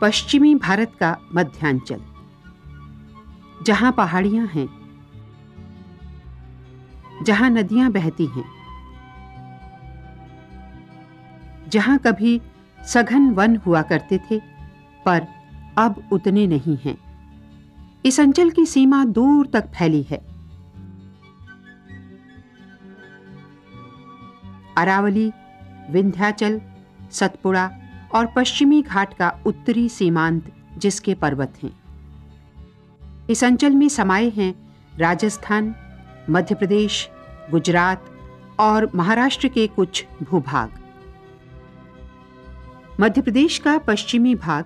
पश्चिमी भारत का मध्यांचल, जहाँ पहाड़ियाँ हैं, जहाँ नदियाँ बहती हैं, जहाँ कभी सघन वन हुआ करते थे, पर अब उतने नहीं हैं। इस अंचल की सीमा दूर तक फैली है। अरावली, विंध्याचल, सतपुड़ा और पश्चिमी घाट का उत्तरी सीमांत, जिसके पर्वत हैं। इस अंचल में समाये हैं राजस्थान मध्य प्रदेश गुजरात और महाराष्ट्र के कुछ भूभाग। मध्य प्रदेश का पश्चिमी भाग,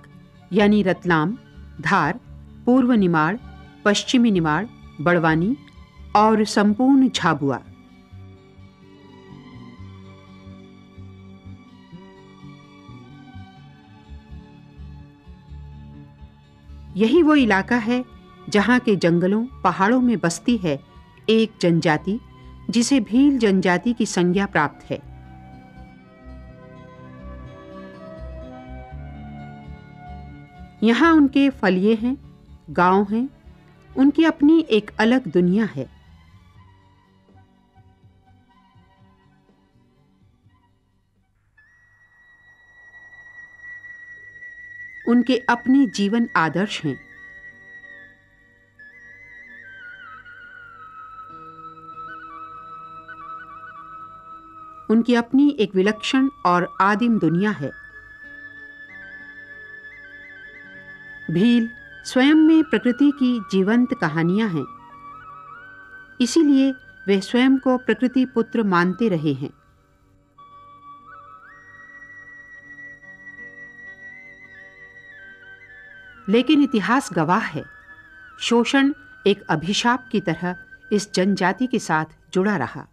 यानी रतलाम, धार, पूर्व निमाड़, पश्चिमी निमाड़, बड़वानी और संपूर्ण झाबुआ। यही वो इलाका है जहाँ के जंगलों, पहाड़ों में बसती है एक जनजाति, जिसे भील जनजाति की संज्ञा प्राप्त है। यहाँ उनके फलिये हैं, गाँव हैं, उनकी अपनी एक अलग दुनिया है। उनके अपने जीवन आदर्श हैं। उनकी अपनी एक विलक्षण और आदिम दुनिया है। भील स्वयं में प्रकृति की जीवंत कहानियाँ हैं। इसीलिए वे स्वयं को प्रकृति पुत्र मानते रहे हैं। लेकिन इतिहास गवाह है। शोषण एक अभिशाप की तरह इस जनजाति के साथ जुड़ा रहा।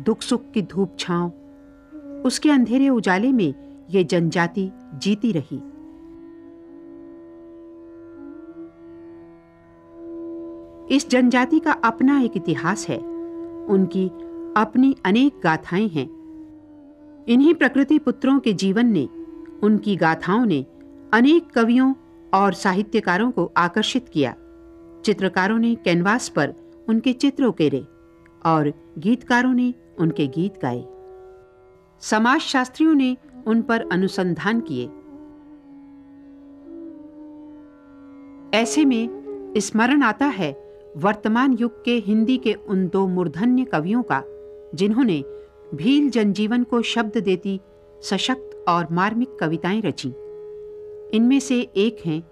दुख सुख की धूप छांव उसके अंधेरे उजाले में ये जनजाति जीती रही। इस जनजाति का अपना एक इतिहास है। उनकी अपनी अनेक गाथाएँ हैं। इन्हीं प्रकृति पुत्रों के जीवन ने, उनकी गाथाओं ने अनेक कवियों और साहित्यकारों को आकर्षित किया। चित्रकारों ने कैनवास पर उनके चित्र उकेरे और गीतकारों ने उनके गीत गाए। समाजशास्त्रियों ने उन पर अनुसंधान किए। ऐसे में स्मरण आता है वर्तमान युग के हिंदी के उन दो मूर्धन्य कवियों का, जिन्होंने भील जनजीवन को शब्द देती सशक्त और मार्मिक कविताएँ रची। इनमें से एक हैं,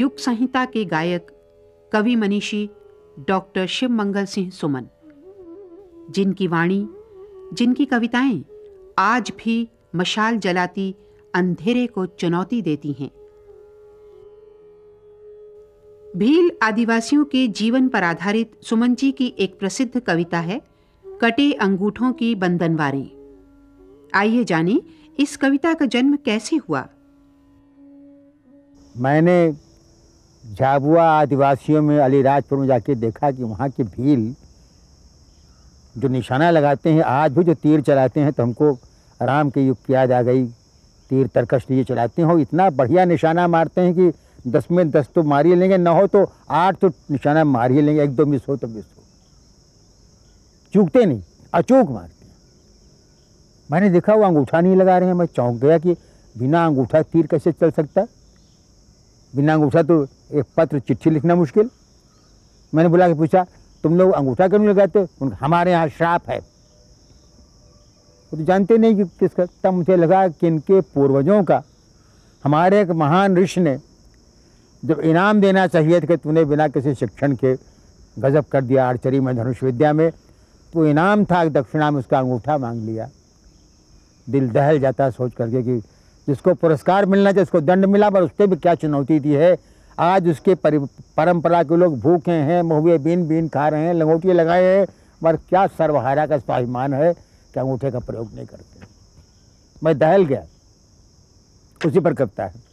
युग संहिता के गायक कवि मनीषी डॉक्टर शिव मंगल सिंह सुमन। जिनकी वाणी, जिनकी कविताएँ आज भी मशाल जलाती, अंधेरे को चुनौती देती हैं। भील आदिवासियों के जीवन पर आधारित सुमन जी की एक प्रसिद्ध कविता है, कटे अंगूठों की बंधनवारें। आइए जाने इस कविता का जन्म कैसे हुआ। मैंने झाबुआ आदिवासियों में अलीराजपुर में जाके देखा कि वहाँ के भील जो निशाना लगाते हैं, आज भी जो तीर चलाते हैं तो हमको राम के युग की याद आ गई। तीर तरकश लिए चलाते हैं और इतना बढ़िया निशाना मारते हैं कि दस में दस तो मार ही लेंगे, न हो तो आठ तो निशाना मार ही लेंगे, एक दो मिस हो तो मिस हो। चूकते नहीं, अचूक मारते हैं। मैंने देखा वो अंगूठा नहीं लगा रहे हैं, मैं चौंक गया कि बिना अंगूठा तीर कैसे चल सकता है? बिना अंगूठा तो एक पत्र चिट्ठी लिखना मुश्किल। मैंने बुला के पूछा, तुम लोग अंगूठा क्यों लगाते हमारे यहाँ श्राप है। वो तो जानते नहीं कि किसका, तब मुझे लगा कि इनके पूर्वजों का, हमारे एक महान ऋषि ने जब इनाम देना चाहिए था कि तूने बिना किसी शिक्षण के गजब कर दिया आर्चरी में धनुष विद्या में तो इनाम था दक्षिणा में उसका अंगूठा मांग लिया। दिल दहल जाता सोच करके कि जिसको पुरस्कार मिलना चाहिए, उसको दंड मिला, पर उससे भी क्या चुनौती दी है? आज उसके परंपरा के लोग भूखे हैं, महुए बीन बीन खा रहे हैं, लंगोटिए लगाए हैं, पर क्या सर्वहारा का स्वाभिमान है कि अंगूठे का प्रयोग नहीं करते। मैं दहल गया। उसी पर कविता है।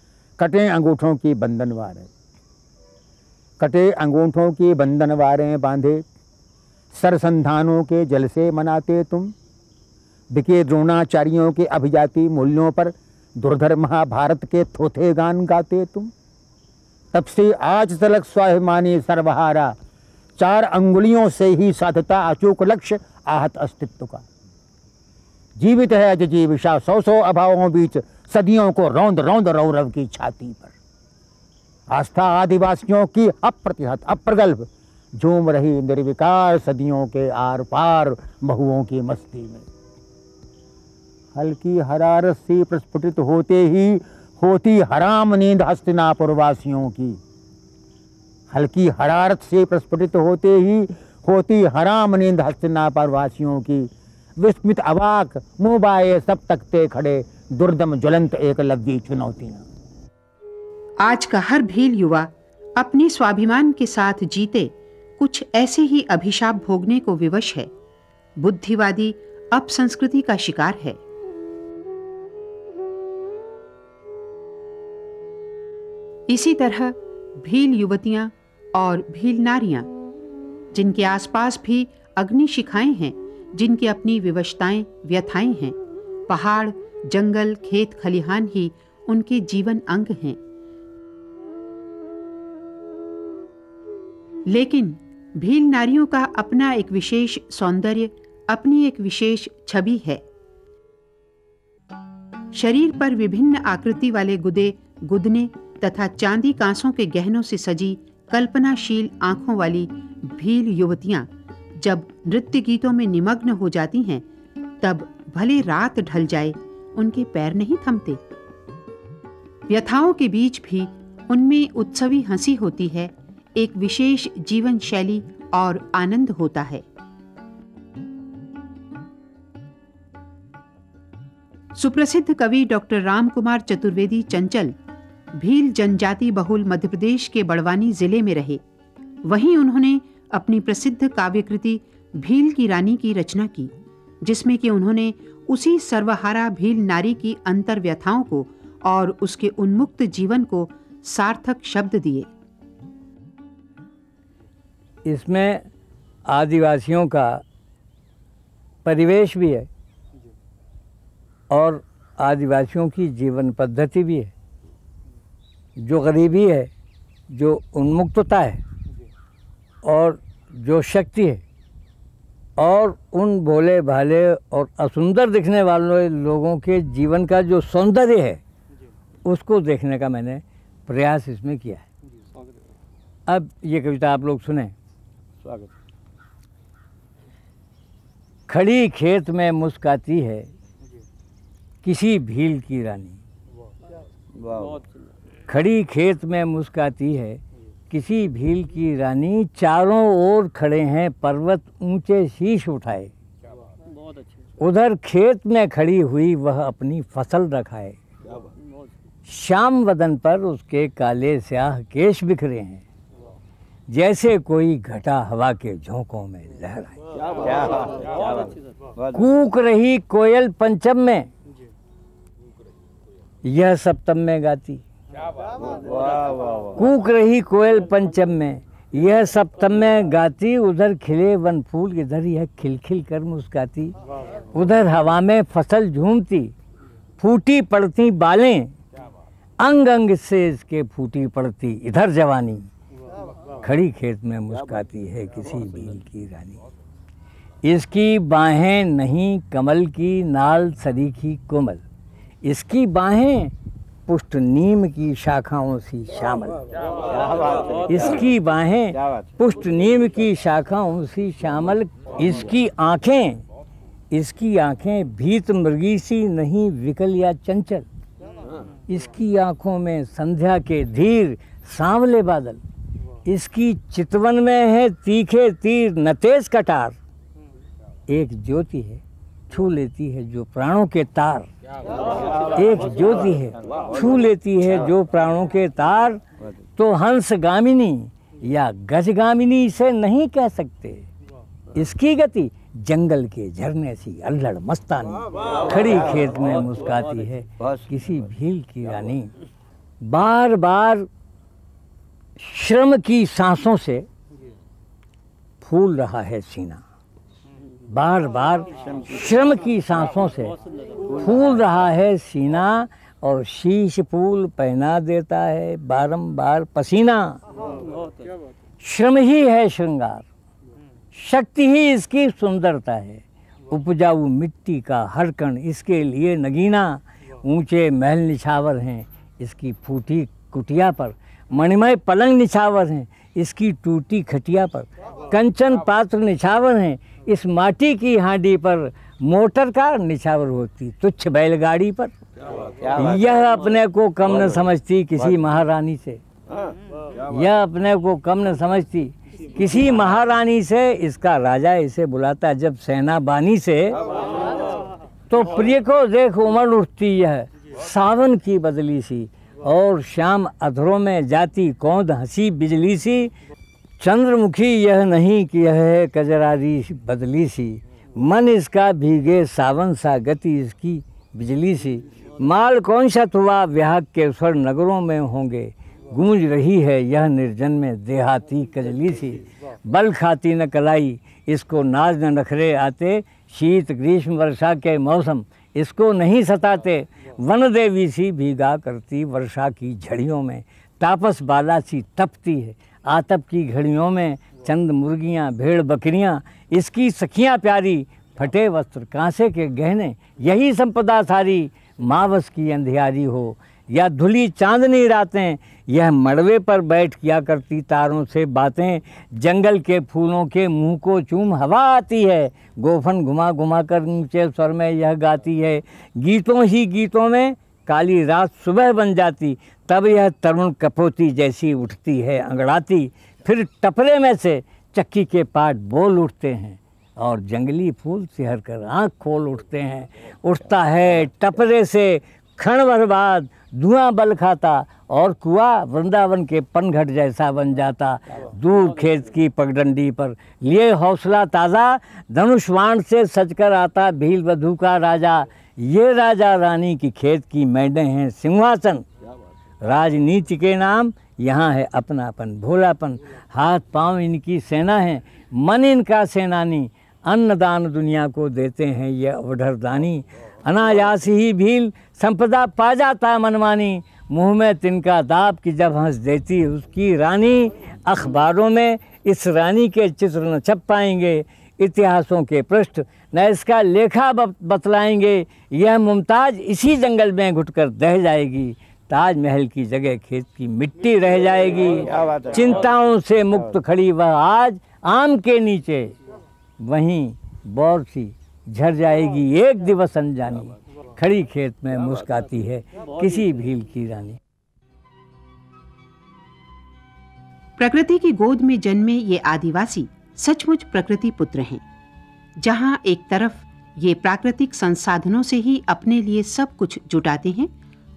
कटे अंगूठों की बंधनवार है कटे अंगूठों की बंधन वारें बांधे, सरसंधानों के जल से मनाते तुम, बिके द्रोणाचार्यों के अभिजाति मूल्यों पर दुर्धर महाभारत के थोथे गान गाते तुम। तब से आज तलक स्वाभिमानी सर्वहारा, चार अंगुलियों से ही साधता अचूक लक्ष्य आहत अस्तित्व का। जीवित है अज जीविशा सौ सौ अभावों बीच सदियों को रौंद रौंद रौरव की छाती पर। आस्था आदिवासियों की अप्रतिहत, अप्रगल्भ, झूम रही निर्विकार सदियों के आर पार बहुओं की मस्ती में। हल्की हरारत से प्रस्फुटित होते ही होती हराम नींद हस्तिनापुर वासियों की। हल्की हरारत से प्रस्फुटित होते ही होती हराम नींद हस्तिनापुर वासियों की। विस्मित अवाक, मुँह बाए सब तकते खड़े, दुर्दम ज्वलंत एक लव्जी चुनौतियाँ आज का हर भील युवा अपने स्वाभिमान के साथ जीते, कुछ ऐसे ही अभिशाप भोगने को विवश है। बुद्धिवादी अपसंस्कृति का शिकार है। इसी तरह भील युवतियाँ और भील नारियाँ, जिनके आसपास भी अग्नि शिखाएँ हैं जिनकी अपनी विवशताएँ व्यथाएँ हैं। पहाड़, जंगल, खेत खलिहान ही उनके जीवन अंग हैं। लेकिन भील नारियों का अपना एक विशेष सौंदर्य, अपनी एक विशेष छवि है। शरीर पर विभिन्न आकृति वाले गुदे, गुदने तथा चांदी कांसों के गहनों से सजी कल्पनाशील आँखों वाली भील युवतियाँ जब नृत्य गीतों में निमग्न हो जाती हैं, तब भले रात ढल जाए, उनके पैर नहीं थमते। व्यथाओं के बीच भी उनमें उत्सवी हँसी होती है, एक विशेष जीवन शैली और आनंद होता है। सुप्रसिद्ध कवि डॉक्टर रामकुमार चतुर्वेदी चंचल भील जनजाति बहुल मध्य प्रदेश के बड़वानी ज़िले में रहे। वहीं उन्होंने अपनी प्रसिद्ध काव्यकृति भील की रानी की रचना की, जिसमें कि उन्होंने उसी सर्वहारा भील नारी की अंतर व्यथाओं को और उसके उन्मुक्त जीवन को सार्थक शब्द दिए। इसमें आदिवासियों का परिवेश भी है और आदिवासियों की जीवन पद्धति भी है। जो गरीबी है, जो उन्मुक्तता है और जो शक्ति है और उन भोले भाले और असुंदर दिखने वाले लोगों के जीवन का जो सौंदर्य है उसको देखने का मैंने प्रयास इसमें किया है। अब ये कविता आप लोग सुने। स्वागत खड़ी खेत में मुस्काती है किसी भील की रानी। खड़ी खेत में मुस्काती है किसी भील की रानी चारों ओर खड़े हैं पर्वत ऊँचे शीश उठाए। उधर खेत में खड़ी हुई वह अपनी फ़सल रखाए। श्याम वदन पर उसके काले स्याह केश बिखरे हैं। जैसे कोई घटा हवा के झोंकों में लहराए कूक रही कोयल पंचम में। यह सप्तम में गाती। कूक रही कोयल पंचम में। यह सप्तम में गाती उधर खिले वन फूल इधर यह खिलखिल कर मुस्काती। उधर हवा में फ़सल झूमती फूटी पड़ती बालें। अंग अंग से इसके फूटी पड़ती इधर जवानी। खड़ी खेत में मुस्काती है। किसी भील की रानी। इसकी बाहें नहीं कमल की नाल सरीखी कोमल। इसकी बाहें पुष्ट नीम की शाखाओं सी शामल। इसकी बाहें पुष्ट नीम की शाखाओं सी शामल। इसकी आँखें इसकी आँखें भीत मृगी सी नहीं विकल या चंचल। इसकी आँखों में संध्या के धीर सांवले बादल। इसकी चितवन में है तीखे तीर नतेज कटार। एक ज्योति है छू लेती है जो प्राणों के तार। एक ज्योति है, छू लेती है जो प्राणों के तार तो हंस गामिनी या गजगामिनी से नहीं कह सकते। इसकी गति जंगल के झरने सी अल्लड़ मस्तानी, खड़ी खेत में मुस्काती है किसी भील की रानी। बार बार श्रम की सांसों से फूल रहा है सीना। बार बार श्रम की सांसों से फूल रहा है सीना और शीश फूल पहना देता है बारंबार पसीना। श्रम ही है श्रृंगार, शक्ति ही इसकी सुंदरता है। उपजाऊ मिट्टी का हर कण इसके लिए नगीना, ऊँचे महल निछावर हैं, इसकी फूटी कुटिया पर। मणिमय पलंग निछावर हैं, इसकी टूटी खटिया पर। कंचन पात्र निछावर हैं, इस माटी की हांडी पर मोटर कार निछावर होती, तुच्छ बैलगाड़ी पर। यह अपने को कम न समझती किसी महारानी से। यह अपने को कम न समझती किसी महारानी से, इसका राजा इसे बुलाता जब सेना बानी से। तो प्रिय को देख उमड़ उठती यह, सावन की बदली सी। और शाम अधरों में जाती कौंद हँसी बिजली सी। चंद्रमुखी यह नहीं कि यह है कजरारी बदली सी। मन इसका भीगे, सावन सा गति इसकी बिजली सी। माल कौन सा तुआ विहाग के स्वर नगरों में होंगे। गूंज रही है यह निर्जन में देहाती कजली सी। बल खाती न कलाई, इसको नाज न नखरे आते। शीत, ग्रीष्म, वर्षा के मौसम इसको नहीं सताते। वन देवी सी भीगा करती वर्षा की झड़ियों में। तापस बाला सी तपती है। आतप की घड़ियों में चंद मुर्गियाँ, भेड़ बकरियाँ। इसकी सखियाँ प्यारी, फटे वस्त्र कांसे के गहने। यही संपदा सारी, मावस की अंधियारी हो। या धुली चांदनी रातें, यह मड़वे पर बैठ किया करती तारों से बातें। जंगल के फूलों के मुँह को चूम हवा आती है। गोफन घुमा घुमा कर ऊँचे स्वर में यह गाती है, गीतों ही गीतों में काली रात सुबह बन जाती, तब यह तरुण कपोती जैसी उठती है अंगड़ाती। फिर टपरे में से चक्की के पाट बोल उठते हैं और जंगली फूल सिहर कर आँख खोल उठते हैं। उठता है टपरे से क्षण भर बाद धुआँ बल खाता और कुआ वृंदावन के पनघट जैसा बन जाता। दूर खेत की पगडंडी पर लिए हौसला ताज़ा धनुष्वाण से सजकर आता भील वधु का राजा। ये राजा रानी की खेत की मैडें हैं सिंहासन। राजनीति के नाम, यहाँ है अपनापन, भोलापन। हाथ पाँव इनकी सेना है, मन इनका सेनानी। अन्नदान दुनिया को देते हैं ये अवढरदानी अनायास ही भील संपदा पा जाता मनमानी। मुँह में तिनका दाब की जब हंस देती उसकी रानी अखबारों में इस रानी के चित्र न छप पाएँगे। इतिहासों के पृष्ठ न इसका लेखा बतलाएँगे। यह मुमताज़ इसी जंगल में घुटकर दह जाएगी। ताजमहल की जगह खेत की मिट्टी रह जाएगी। चिंताओं से मुक्त खड़ी वह आज आम के नीचे। वहीं बौर सी झर जाएगी एक दिवस अनजानी। खड़ी खेत में मुस्काती है। किसी भील की रानी। प्रकृति की गोद में जन्मे ये आदिवासी सचमुच प्रकृति पुत्र हैं जहाँ एक तरफ़ ये प्राकृतिक संसाधनों से ही अपने लिए सब कुछ जुटाते हैं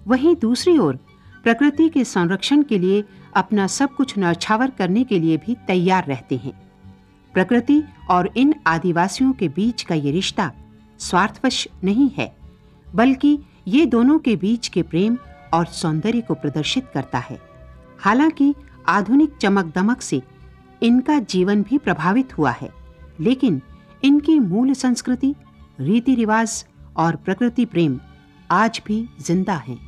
वहीं दूसरी ओर प्रकृति के संरक्षण के लिए अपना सब कुछ नौछावर करने के लिए भी तैयार रहते हैं। प्रकृति और इन आदिवासियों के बीच का ये रिश्ता स्वार्थवश नहीं है, बल्कि ये दोनों के बीच के प्रेम और सौंदर्य को प्रदर्शित करता है। हालाँकि आधुनिक चमक दमक से इनका जीवन भी प्रभावित हुआ है, लेकिन इनकी मूल संस्कृति रीति रिवाज और प्रकृति प्रेम आज भी ज़िंदा हैं।